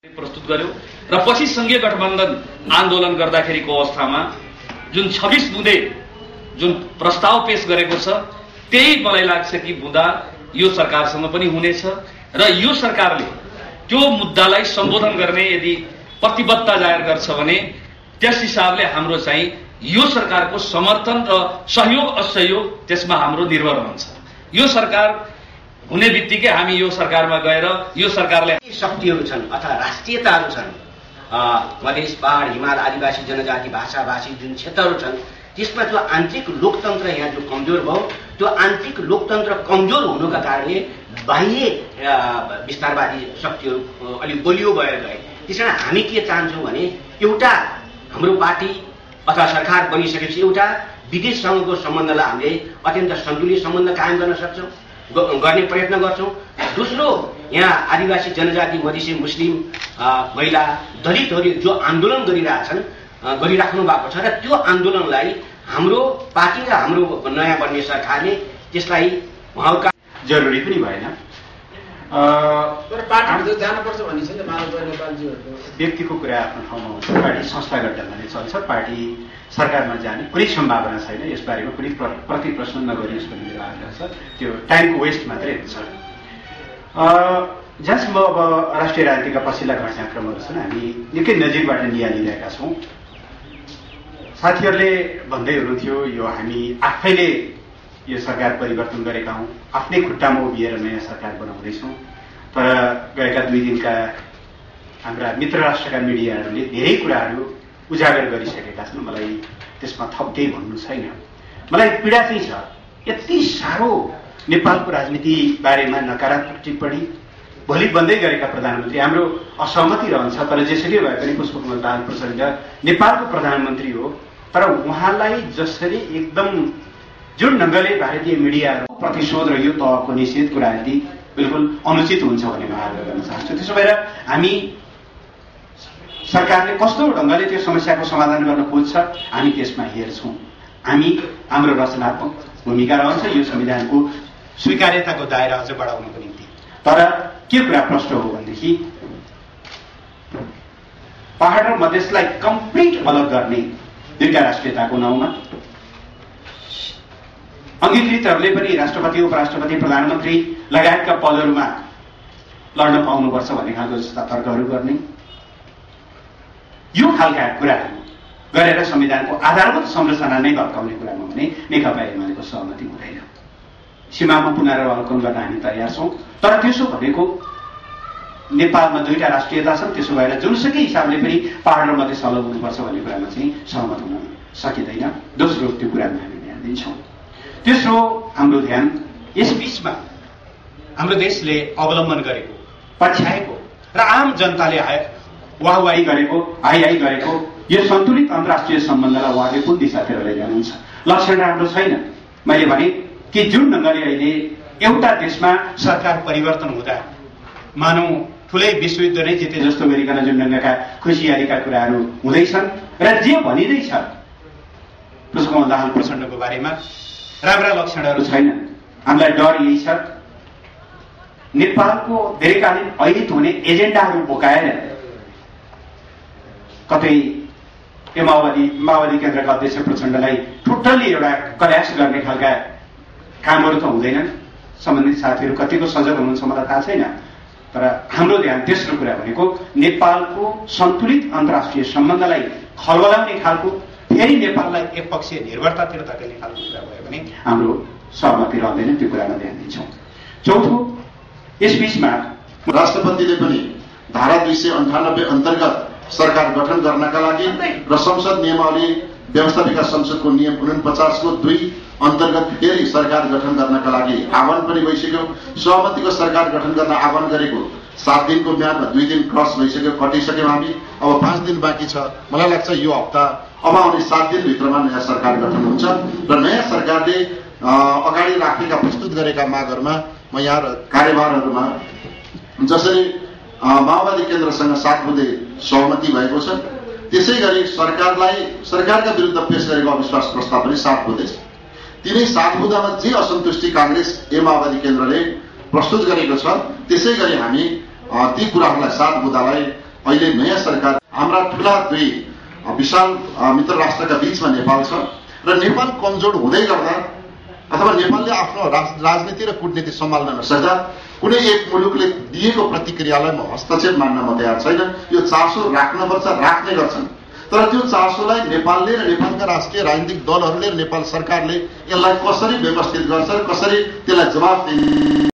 प्रस्तुत गर्यो। र पछि सङ्घीय गठबन्धन आन्दोलन गर्दाखेरिको अवस्थामा जुन छब्बिस बुँदे जुन प्रस्ताव पेश गरेको छ त्यही मलाई लाग्छ कि बुँदा यो सरकारसँग पनि हुनेछ र यो सरकारले त्यो मुद्दालाई सम्बोधन गर्ने यदि प्रतिबद्धता जाहेर गर्छ भने त्यस हिसाबले हाम्रो चाहिँ यो सरकारको समर्थन र सहयोग असहयोग त्यसमा हाम्रो निर्भर हुन्छ। यो सरकार हुने बित्तिकै हामी यो सरकारमा गएर यो सरकारले शक्तिहरू छन् अथवा राष्ट्रियताहरू छन्। मधेस पहाड हिमाल आदिवासी जनजाति भाषाभाषी जुन क्षेत्रहरू छन् त्यसमा जो आन्तरिक लोकतन्त्र यहाँ जो कमजोर भयो त्यो आन्तरिक लोकतन्त्र कमजोर हुनुका कारणले बाह्य विस्तारवादी शक्तिहरू अलिक बलियो भएर गए। त्यस कारण हामी के चाहन्छौँ भने एउटा हाम्रो पार्टी अथवा सरकार बनिसकेपछि एउटा विदेशसँगको सम्बन्धलाई हामीले अत्यन्त सन्तुलित सम्बन्ध कायम गर्न सक्छौँ। गर्ने प्रयत्न गर्छौँ। दोस्रो यहाँ आदिवासी जनजाति मधेसी मुस्लिम महिला दलितहरूले जो आन्दोलन गरिरहेछन् गरिराख्नु भएको छ र त्यो आन्दोलनलाई हाम्रो पार्टी र हाम्रो नयाँ बन्ने सरकारले त्यसलाई उहाँहरूका जरुरी पनि भएन। व्यक्तिको कुरा आफ्नो ठाउँमा हुन्छ। पार्टी संस्थागत ढङ्गले चल्छ। पार्टी सरकारमा जाने कुनै सम्भावना छैन। यसबारेमा कुनै प्रति प्रश्न नगरियोस् भन्ने मेरो आग्रह छ। त्यो टाइमको वेस्ट मात्रै हुन्छ। जहाँसम्म अब राष्ट्रिय राजनीतिका पछिल्ला घटनाक्रमहरू छन् हामी निकै नजिकबाट निहालिरहेका छौँ। साथीहरूले भन्दै हुनुहुन्थ्यो यो हामी आफैले यो सरकार परिवर्तन गरेका हौँ आफ्नै खुट्टामा उभिएर नयाँ सरकार बनाउँदैछौँ। तर गएका दुई दिनका हाम्रा मित्र राष्ट्रका मिडियाहरूले धेरै कुराहरू उजागर गरिसकेका छन्। मलाई त्यसमा थप केही भन्नु छैन। मलाई पीडा चाहिँ छ यति साह्रो नेपालको राजनीति बारेमा नकारात्मक टिप्पणी भोलि बन्दै गरेका प्रधानमन्त्री हाम्रो असहमति रहन्छ तर जेसुकै भए पनि पुष्पकमल दाहाल प्रचण्ड नेपालको प्रधानमन्त्री हो। तर उहाँलाई जसरी एकदम जुन ढङ्गले भारतीय मिडियाहरू प्रतिशोध र यो तहको निषेधको राजनीति बिल्कुल अनुचित हुन्छ भन्ने म आग्रह गर्न चाहन्छु। त्यसो भएर हामी सरकारले कस्तो ढङ्गले त्यो समस्याको समाधान गर्न खोज्छ हामी त्यसमा हेर्छौँ। हामी हाम्रो रचनात्मक भूमिका रहन्छ यो संविधानको स्वीकार्यताको दायरा अझ बढाउनको निम्ति। तर के कुरा प्रश्न हो भनेदेखि पहाड र मधेसलाई कम्प्लिट अलग गर्ने दुईटा राष्ट्रियताको नाउँमा अङ्गीकृतहरूले पनि राष्ट्रपति उपराष्ट्रपति प्रधानमन्त्री लगायतका पदहरूमा लड्न पाउनुपर्छ भन्ने खालको जस्ता तर्कहरू गर्ने। यो खालका कुराहरू गरेर संविधानको आधारभूत संरचना नै भत्काउने कुरामा भने नेकपा एमालेको सहमति हुँदैन। सीमामा पुनरावलोकन गर्न हामी तयार छौँ। तर त्यसो भनेको नेपालमा दुईटा राष्ट्रियता छन् त्यसो भएर जुनसुकै हिसाबले पनि पहाड र मधेस अलग हुनुपर्छ भन्ने कुरामा चाहिँ सहमत हुन सकिँदैन। दोस्रो त्यो कुरामा हामी ध्यान दिन्छौँ। तेस्रो हाम्रो ध्यान यस बिचमा हाम्रो देशले अवलम्बन गरेको पछ्याएको र आम जनताले वाहवाही गरेको हाई गरेको यो सन्तुलित अन्तर्राष्ट्रिय सम्बन्धलाई उहाँले कुन दिशातिर लैजानुहुन्छ लक्षण राम्रो छैन। मैले भने कि जुन ढङ्गले अहिले एउटा देशमा सरकार परिवर्तन हुँदा मानौ ठुलै विश्वयुद्ध नै जिते जस्तो गरिकन जुन ढङ्गका खुसियालीका कुराहरू हुँदैछन् र जे भनिँदैछ पुष्पकमल दाहाल प्रचण्डको बारेमा राम्रा लक्षणहरू छैनन् हामीलाई डर यही छ। नेपालको दीर्घकालीन ऐहित हुने एजेन्डाहरू बोकाएर कतै यो माओवादी माओवादी केन्द्रका अध्यक्ष प्रचण्डलाई टोटल्ली एउटा कल्यास गर्ने खालका कामहरू त हुँदैनन्। सम्बन्धित साथीहरू कतिको सजग हुनुहुन्छ मलाई थाहा छैन। तर हाम्रो ध्यान तेस्रो कुरा भनेको नेपालको सन्तुलित अन्तर्राष्ट्रिय सम्बन्धलाई खलबलाउने खालको फेरि नेपाललाई एकपक्षीय निर्भरतातिर धकेल्ने खालको कुरा भयो भने हाम्रो सहमति रहँदैन त्यो कुरामा ध्यान दिन्छौँ। चौथो यस बिचमा राष्ट्रपतिले पनि धारा दुई सय अन्ठानब्बे अन्तर्गत सरकार गठन गर्नका लागि र संसद नियमावली व्यवस्थापिका संसदको नियम उनपचासको दुई अन्तर्गत फेरि सरकार गठन गर्नका लागि आह्वान पनि भइसक्यो। सहमतिको सरकार गठन गर्न आह्वान गरेको सात दिनको म्यादमा दुई दिन क्रस भइसक्यो कटिसक्यौँ हामी। अब पाँच दिन बाँकी छ। मलाई लाग्छ यो हप्ता अब आउने सात दिनभित्रमा नयाँ सरकार गठन हुन्छ र नयाँ सरकारले अगाडि राखेका प्रस्तुत गरेका मागहरूमा म यहाँ कार्यभारहरूमा जसरी माओवादी केन्द्रसँग सात बुधे सहमति भएको छ। त्यसै गरी सरकारलाई सरकारका विरुद्ध पेश गरेको अविश्वास प्रस्ताव पनि सात बुधे छ तिनै सात बुधामा जे असन्तुष्टि काङ्ग्रेस ए माओवादी केन्द्रले प्रस्तुत गरेको छ त्यसै गरी हामी ती कुराहरूलाई सात बुधालाई अहिले नयाँ सरकार हाम्रा ठुला दुई विशाल मित्र राष्ट्रका बिचमा नेपाल छ र नेपाल कमजोर हुँदै गर्दा अथवा नेपालले आफ्नो राज- राजनीति र कुटनीति सम्हाल्न नसक्दा कुनै एक मुलुकले दिएको प्रतिक्रियालाई म हस्तक्षेप मान्न म तयार छैन। यो चासो राख्नुपर्छ राख्ने गर्छन्। तर त्यो चासोलाई नेपालले र नेपालका राष्ट्रिय राजनीतिक दलहरूले नेपाल सरकारले यसलाई कसरी व्यवस्थित गर्छ कसरी त्यसलाई दिने?